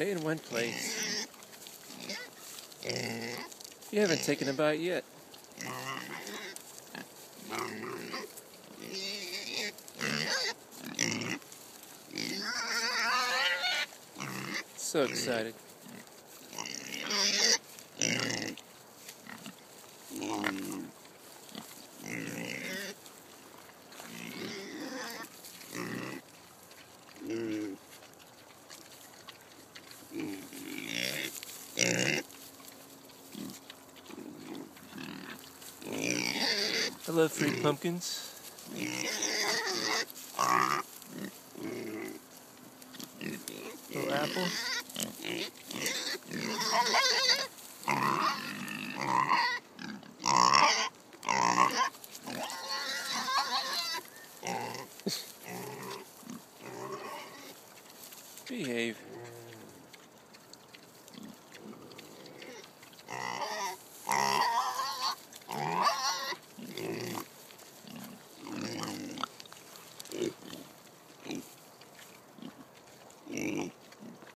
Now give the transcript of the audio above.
Stay in one place. You haven't taken a bite yet. So excited. I love free pumpkins. Little apples. Behave.